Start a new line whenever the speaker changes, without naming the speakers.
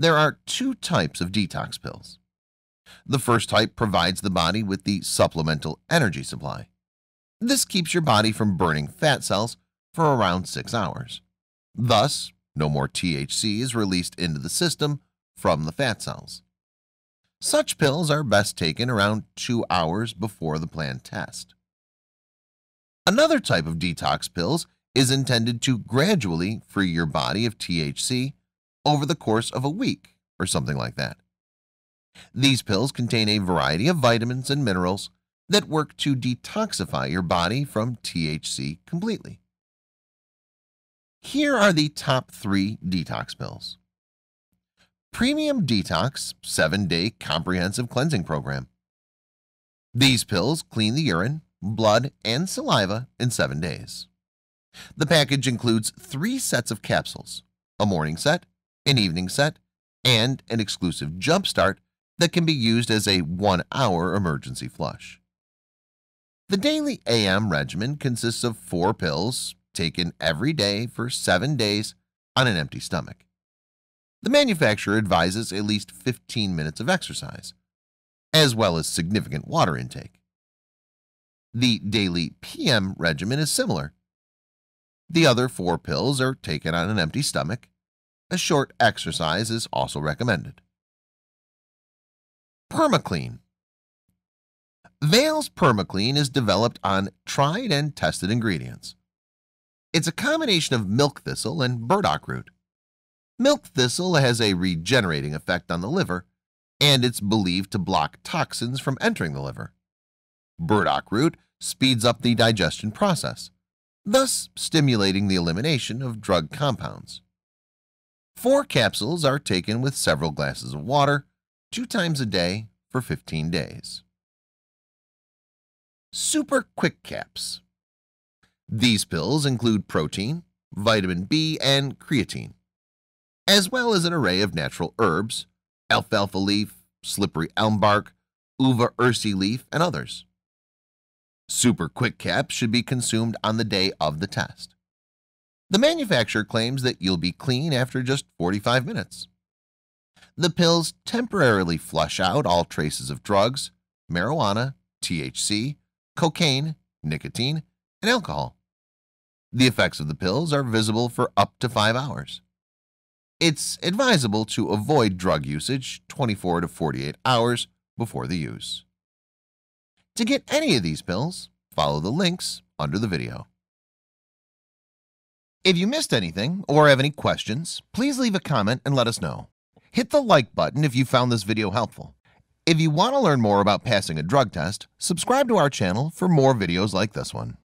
There are two types of detox pills. The first type provides the body with the supplemental energy supply. This keeps your body from burning fat cells for around six hours. Thus, no more THC is released into the system from the fat cells. Such pills are best taken around two hours before the planned test. Another type of detox pills is intended to gradually free your body of THC over the course of a week or something like that. These pills contain a variety of vitamins and minerals that work to detoxify your body from THC completely. Here are the top three detox pills. Premium Detox 7-Day Comprehensive Cleansing Program. These pills clean the urine, blood, and saliva in 7 days. The package includes three sets of capsules, a morning set, an evening set, and an exclusive jump start that can be used as a one-hour emergency flush. The daily AM regimen consists of four pills taken every day for seven days on an empty stomach. The manufacturer advises at least 15 minutes of exercise, as well as significant water intake. The daily PM regimen is similar. The other four pills are taken on an empty stomach. A short exercise is also recommended. Permaclean Vale's Permaclean is developed on tried and tested ingredients. It's a combination of milk thistle and burdock root. Milk thistle has a regenerating effect on the liver, and it's believed to block toxins from entering the liver. Burdock root speeds up the digestion process, thus stimulating the elimination of drug compounds. Four capsules are taken with several glasses of water two times a day for 15 days. Super Quick Caps These pills include protein, vitamin B, and creatine, as well as an array of natural herbs, alfalfa leaf, slippery elm bark, uva ursi leaf, and others. Super Quick Caps should be consumed on the day of the test. The manufacturer claims that you'll be clean after just 45 minutes. The pills temporarily flush out all traces of drugs, marijuana, THC, cocaine, nicotine, and alcohol. The effects of the pills are visible for up to 5 hours. It's advisable to avoid drug usage 24 to 48 hours before the use. To get any of these pills, follow the links under the video. If you missed anything or have any questions, please leave a comment and let us know. Hit the like button if you found this video helpful. If you want to learn more about passing a drug test, subscribe to our channel for more videos like this one.